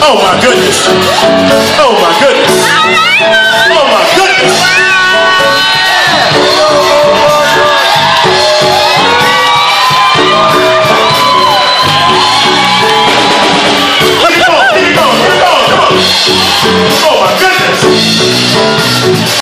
Oh my goodness. Oh my goodness. Oh my goodness. Keep going, go, let it go, let it go! Come on!